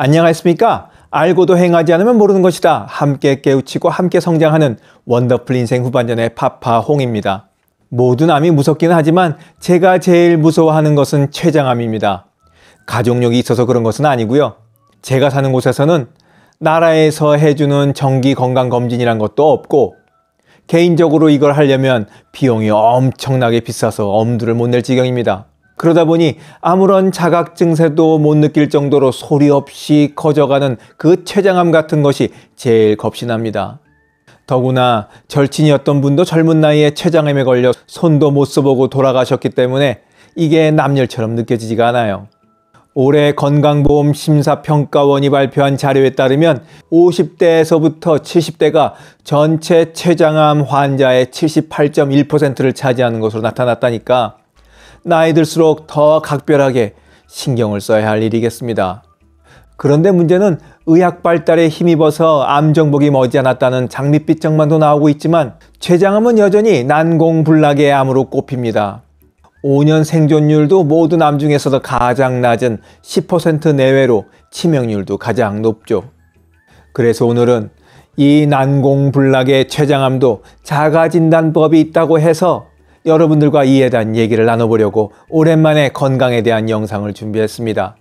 안녕하십니까? 알고도 행하지 않으면 모르는 것이다. 함께 깨우치고 함께 성장하는 원더풀 인생 후반전의 파파홍입니다. 모든 암이 무섭기는 하지만 제가 제일 무서워하는 것은 췌장암입니다. 가족력이 있어서 그런 것은 아니고요. 제가 사는 곳에서는 나라에서 해주는 정기 건강 검진이란 것도 없고 개인적으로 이걸 하려면 비용이 엄청나게 비싸서 엄두를 못 낼 지경입니다. 그러다 보니 아무런 자각 증세도 못 느낄 정도로 소리 없이 커져가는 그 췌장암 같은 것이 제일 겁이 납니다. 더구나 절친이었던 분도 젊은 나이에 췌장암에 걸려 손도 못 써보고 돌아가셨기 때문에 이게 남일처럼 느껴지지가 않아요. 올해 건강보험 심사평가원이 발표한 자료에 따르면 50대에서부터 70대가 전체 췌장암 환자의 78.1%를 차지하는 것으로 나타났다니까 나이 들수록 더 각별하게 신경을 써야 할 일이겠습니다. 그런데 문제는 의학 발달에 힘입어서 암 정복이 머지않았다는 장밋빛 정만도 나오고 있지만 췌장암은 여전히 난공불락의 암으로 꼽힙니다. 5년 생존율도 모든 암 중에서도 가장 낮은 10% 내외로 치명률도 가장 높죠. 그래서 오늘은 이 난공불락의 췌장암도 자가진단법이 있다고 해서 여러분들과 이에 대한 얘기를 나눠보려고 오랜만에 건강에 대한 영상을 준비했습니다.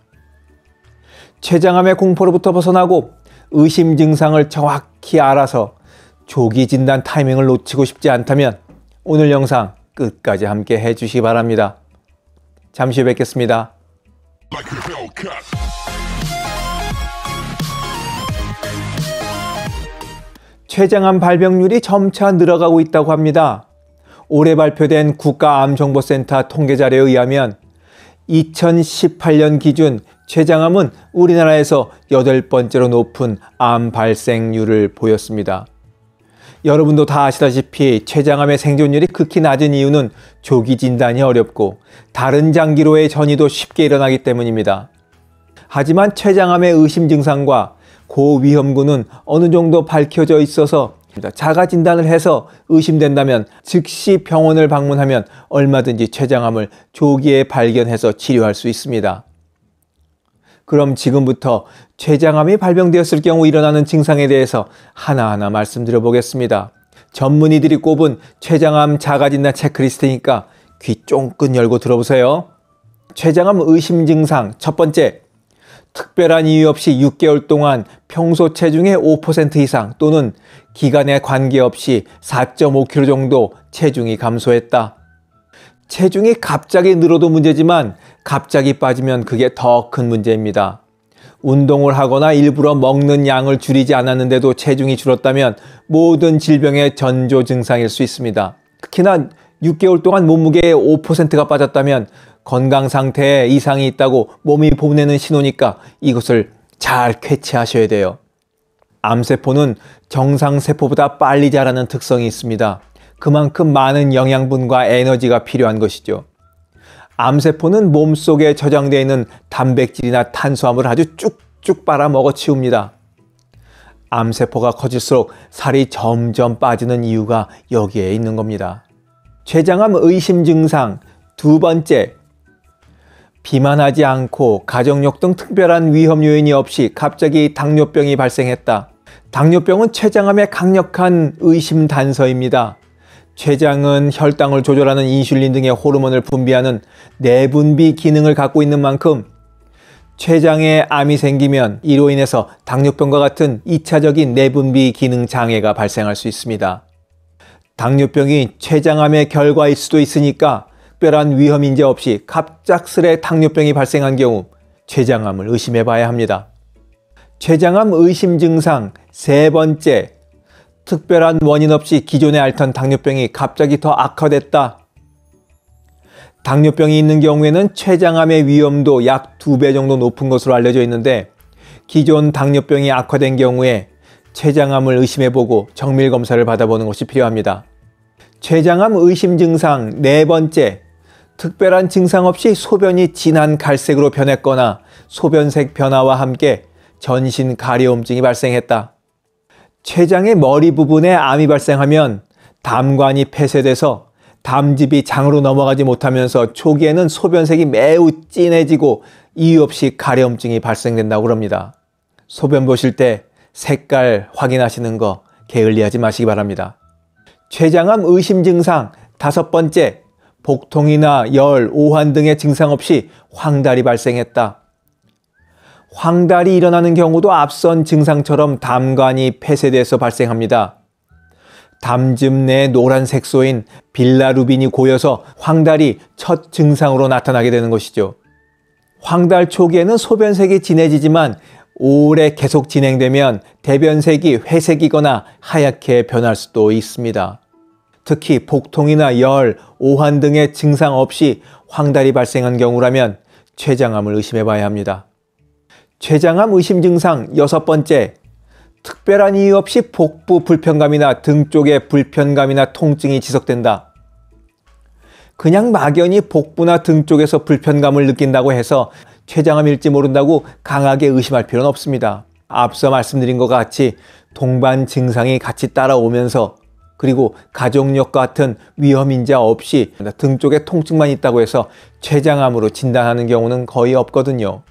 췌장암의 공포로부터 벗어나고 의심 증상을 정확히 알아서 조기 진단 타이밍을 놓치고 싶지 않다면 오늘 영상 끝까지 함께 해주시기 바랍니다. 잠시 뵙겠습니다. 췌장암 발병률이 점차 늘어가고 있다고 합니다. 올해 발표된 국가암정보센터 통계 자료에 의하면 2018년 기준 췌장암은 우리나라에서 여덟 번째로 높은 암 발생률을 보였습니다. 여러분도 다 아시다시피 췌장암의 생존율이 극히 낮은 이유는 조기 진단이 어렵고 다른 장기로의 전이도 쉽게 일어나기 때문입니다. 하지만 췌장암의 의심 증상과 고위험군은 어느 정도 밝혀져 있어서 자가 진단을 해서 의심된다면 즉시 병원을 방문하면 얼마든지 췌장암을 조기에 발견해서 치료할 수 있습니다. 그럼 지금부터 췌장암이 발병되었을 경우 일어나는 증상에 대해서 하나하나 말씀드려 보겠습니다. 전문의들이 꼽은 췌장암 자가진단 체크리스트니까 귀 쫑긋 열고 들어보세요. 췌장암 의심 증상 첫 번째, 특별한 이유 없이 6개월 동안 평소 체중의 5% 이상 또는 기간에 관계없이 4.5kg 정도 체중이 감소했다. 체중이 갑자기 늘어도 문제지만 갑자기 빠지면 그게 더 큰 문제입니다. 운동을 하거나 일부러 먹는 양을 줄이지 않았는데도 체중이 줄었다면 모든 질병의 전조 증상일 수 있습니다. 특히나 6개월 동안 몸무게의 5%가 빠졌다면 건강 상태에 이상이 있다고 몸이 보내는 신호니까 이것을 잘 캐치하셔야 돼요. 암세포는 정상세포보다 빨리 자라는 특성이 있습니다. 그만큼 많은 영양분과 에너지가 필요한 것이죠. 암세포는 몸속에 저장되어 있는 단백질이나 탄수화물을 아주 쭉쭉 빨아 먹어 치웁니다. 암세포가 커질수록 살이 점점 빠지는 이유가 여기에 있는 겁니다. 췌장암 의심 증상 두 번째, 비만하지 않고 가정력 등 특별한 위험 요인이 없이 갑자기 당뇨병이 발생했다. 당뇨병은 췌장암의 강력한 의심 단서입니다. 췌장은 혈당을 조절하는 인슐린 등의 호르몬을 분비하는 내분비 기능을 갖고 있는 만큼 췌장에 암이 생기면 이로 인해서 당뇨병과 같은 2차적인 내분비 기능 장애가 발생할 수 있습니다. 당뇨병이 췌장암의 결과일 수도 있으니까 특별한 위험 인제 없이 갑작스레 당뇨병이 발생한 경우 췌장암을 의심해 봐야 합니다. 췌장암 의심 증상 세 번째, 특별한 원인 없이 기존에 앓던 당뇨병이 갑자기 더 악화됐다. 당뇨병이 있는 경우에는 췌장암의 위험도 약 두 배 정도 높은 것으로 알려져 있는데 기존 당뇨병이 악화된 경우에 췌장암을 의심해보고 정밀 검사를 받아보는 것이 필요합니다. 췌장암 의심 증상 네 번째, 특별한 증상 없이 소변이 진한 갈색으로 변했거나 소변색 변화와 함께 전신 가려움증이 발생했다. 췌장의 머리 부분에 암이 발생하면 담관이 폐쇄돼서 담즙이 장으로 넘어가지 못하면서 초기에는 소변색이 매우 진해지고 이유 없이 가려움증이 발생된다고 합니다. 소변 보실 때 색깔 확인하시는 거 게을리하지 마시기 바랍니다. 췌장암 의심 증상 다섯 번째, 복통이나 열, 오한 등의 증상 없이 황달이 발생했다. 황달이 일어나는 경우도 앞선 증상처럼 담관이 폐쇄돼서 발생합니다. 담즙 내 노란 색소인 빌라루빈이 고여서 황달이 첫 증상으로 나타나게 되는 것이죠. 황달 초기에는 소변색이 진해지지만 오래 계속 진행되면 대변색이 회색이거나 하얗게 변할 수도 있습니다. 특히 복통이나 열, 오한 등의 증상 없이 황달이 발생한 경우라면 췌장암을 의심해 봐야 합니다. 췌장암 의심 증상 여섯 번째, 특별한 이유 없이 복부 불편감이나 등 쪽에 불편감이나 통증이 지속된다. 그냥 막연히 복부나 등 쪽에서 불편감을 느낀다고 해서 췌장암일지 모른다고 강하게 의심할 필요는 없습니다. 앞서 말씀드린 것 같이 동반 증상이 같이 따라오면서 그리고 가족력 같은 위험인자 없이 등 쪽에 통증만 있다고 해서 췌장암으로 진단하는 경우는 거의 없거든요.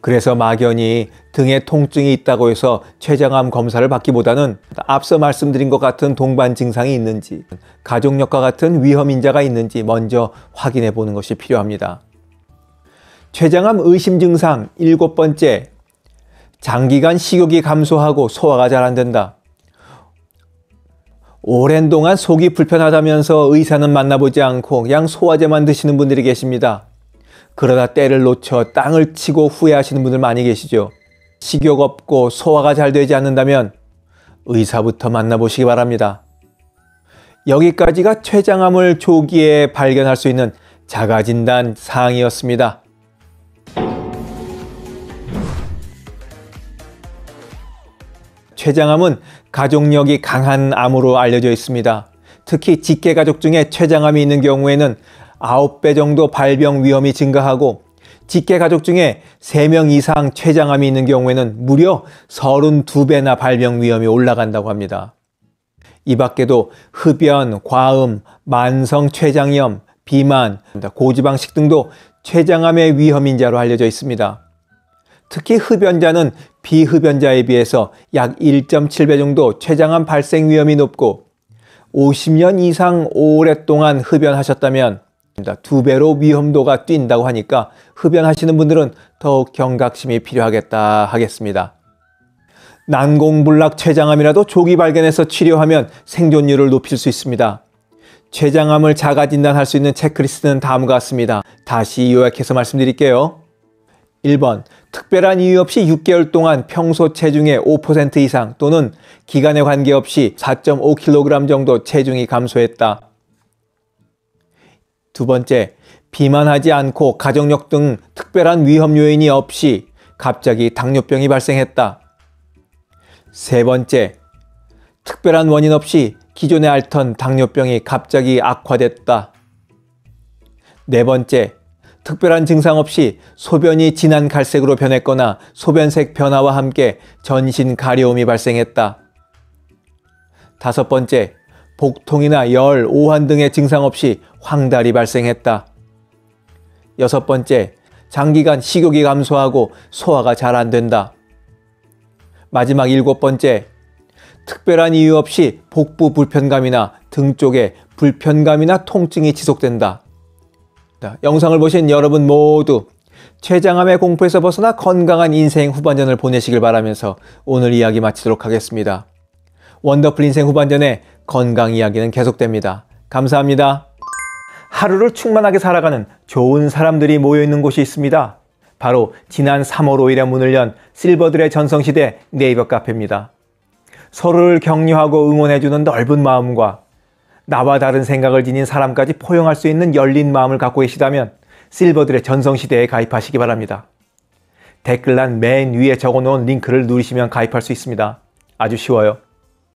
그래서 막연히 등에 통증이 있다고 해서 췌장암 검사를 받기보다는 앞서 말씀드린 것 같은 동반 증상이 있는지 가족력과 같은 위험인자가 있는지 먼저 확인해 보는 것이 필요합니다. 췌장암 의심 증상 일곱 번째 장기간 식욕이 감소하고 소화가 잘 안 된다. 오랜 동안 속이 불편하다면서 의사는 만나보지 않고 그냥 소화제만 드시는 분들이 계십니다. 그러다 때를 놓쳐 땅을 치고 후회하시는 분들 많이 계시죠. 식욕 없고 소화가 잘 되지 않는다면 의사부터 만나보시기 바랍니다. 여기까지가 췌장암을 조기에 발견할 수 있는 자가진단 사항이었습니다. 췌장암은 가족력이 강한 암으로 알려져 있습니다. 특히 직계 가족 중에 췌장암이 있는 경우에는 9배 정도 발병 위험이 증가하고 직계 가족 중에 3명 이상 췌장암이 있는 경우에는 무려 32배나 발병 위험이 올라간다고 합니다. 이 밖에도 흡연, 과음, 만성 췌장염, 비만, 고지방식 등도 췌장암의 위험인자로 알려져 있습니다. 특히 흡연자는 비흡연자에 비해서 약 1.7배 정도 췌장암 발생 위험이 높고 50년 이상 오랫동안 흡연하셨다면 두 배로 위험도가 뛴다고 하니까 흡연하시는 분들은 더욱 경각심이 필요하겠다 하겠습니다. 난공불락 췌장암이라도 조기 발견해서 치료하면 생존율을 높일 수 있습니다. 췌장암을 자가 진단할 수 있는 체크리스트는 다음과 같습니다. 다시 요약해서 말씀드릴게요. 1번 특별한 이유 없이 6개월 동안 평소 체중의 5% 이상 또는 기간에 관계없이 4.5kg 정도 체중이 감소했다. 두 번째, 비만하지 않고 가족력 등 특별한 위험 요인이 없이 갑자기 당뇨병이 발생했다. 세 번째, 특별한 원인 없이 기존에 앓던 당뇨병이 갑자기 악화됐다. 네 번째, 특별한 증상 없이 소변이 진한 갈색으로 변했거나 소변색 변화와 함께 전신 가려움이 발생했다. 다섯 번째, 복통이나 열, 오한 등의 증상 없이 황달이 발생했다. 여섯 번째, 장기간 식욕이 감소하고 소화가 잘 안 된다. 마지막 일곱 번째, 특별한 이유 없이 복부 불편감이나 등 쪽에 불편감이나 통증이 지속된다. 영상을 보신 여러분 모두 췌장암의 공포에서 벗어나 건강한 인생 후반전을 보내시길 바라면서 오늘 이야기 마치도록 하겠습니다. 원더풀 인생 후반전의 건강 이야기는 계속됩니다. 감사합니다. 하루를 충만하게 살아가는 좋은 사람들이 모여있는 곳이 있습니다. 바로 지난 3월 5일에 문을 연 실버들의 전성시대 네이버 카페입니다. 서로를 격려하고 응원해주는 넓은 마음과 나와 다른 생각을 지닌 사람까지 포용할 수 있는 열린 마음을 갖고 계시다면 실버들의 전성시대에 가입하시기 바랍니다. 댓글란 맨 위에 적어놓은 링크를 누르시면 가입할 수 있습니다. 아주 쉬워요.